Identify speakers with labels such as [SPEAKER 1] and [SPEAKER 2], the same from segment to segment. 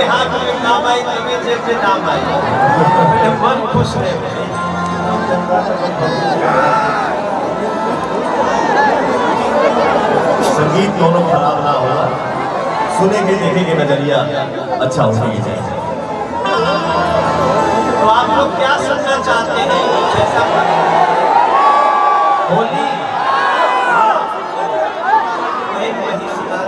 [SPEAKER 1] हाथ में आई तबे जेब नाम मन खुश
[SPEAKER 2] संगीत दोनों खराब ना हो। सुनेंगे, देखेंगे नज़रिया। अच्छा होना ही चाहिए।
[SPEAKER 1] तो आप लोग क्या सुनना चाहते हैं? ऐसा होली वही सुना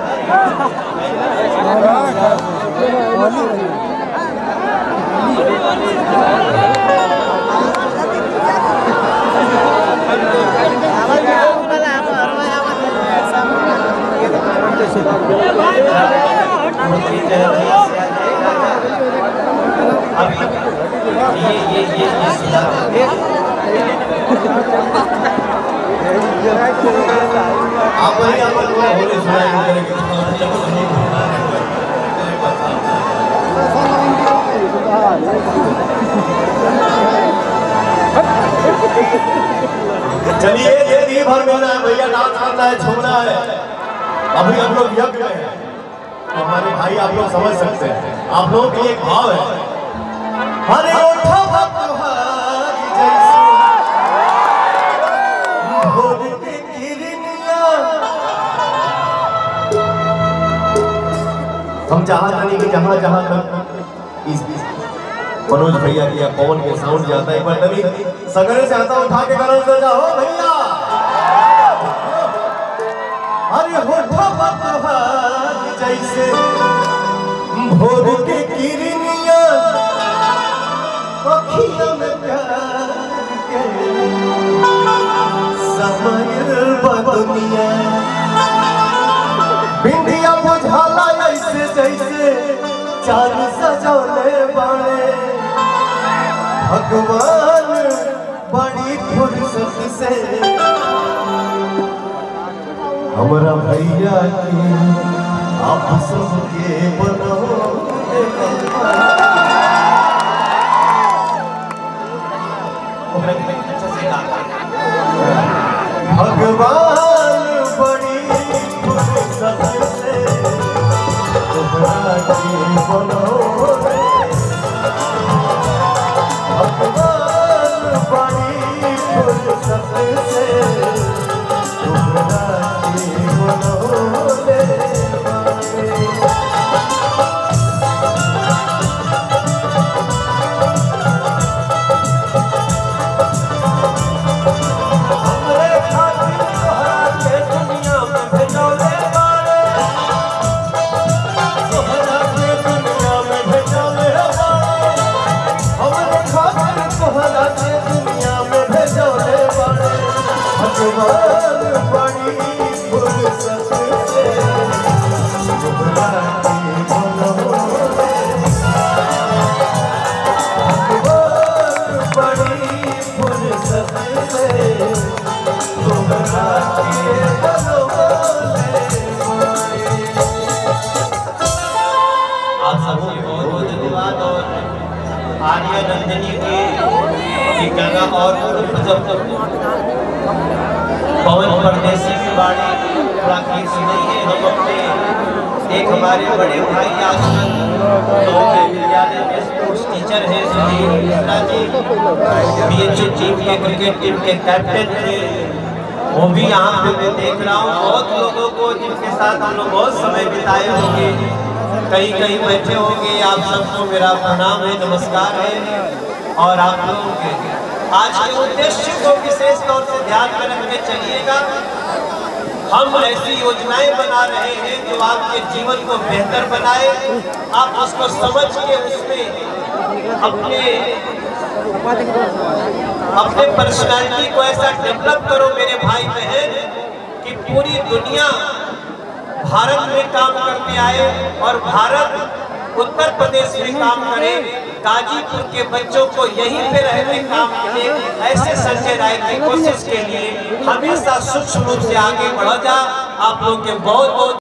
[SPEAKER 2] आप वही आप होली सुनाएँगे चलिए, ये दिन भर मिलना है, भैया डांस करना है झूमना है। अभी हम लोग यज्ञ में हैं। हमारे भाई आप लोग समझ सकते हैं। आप लोगों के एक भाव है। हरे हम चाहते नहीं कि जहाँ जहाँ तक इस मनोज भैया की पवन के साउंड जाता है। एक बार सगरे से आता उठा के करो से जाओ भैया! अरे होठा जैसे भोर के में प्यार के समय बिंदिया भगवान बड़ी फुर्सत से हमरा भैया के आप सबके बनौले भगवान बड़ी फुर्सत से तोहरा
[SPEAKER 1] आर्य नंदिनी के गाना और जब पवन परदेसी की बाड़ी गीत सुनाई है हम अपने एक हमारे बड़े भाई आजकल नवोदय विद्यालय में स्पोर्ट्स टीचर है सुनील मिश्रा जी बीएचयू टीम के क्रिकेट टीम के कैप्टन थे, वो भी यहाँ पे मैं देख रहा हूँ। बहुत लोगों को जिनके साथ हम लोग बहुत समय बिताए होंगे। कहीं कहीं बैठे होंगे, आप सबको मेरा प्रणाम है, नमस्कार है, और आप लोगों आज के उद्देश्य को विशेष तौर से ध्यान में चलिएगा। हम ऐसी योजनाएँ बना रहे हैं जो आपके जीवन को बेहतर बनाए। आप उसको समझ के उसमें अपने अपने पर्सनालिटी को ऐसा डेवलप करो, मेरे भाई बहन, कि पूरी दुनिया भारत में काम करने आए और भारत उत्तर प्रदेश में काम करे। गाजीपुर के बच्चों को यहीं पे रहने काम मिले ऐसे संजय राय की कोशिश के लिए हमेशा सूक्ष्म रूप से आगे बढ़ा जा आप लोग के बहुत बहुत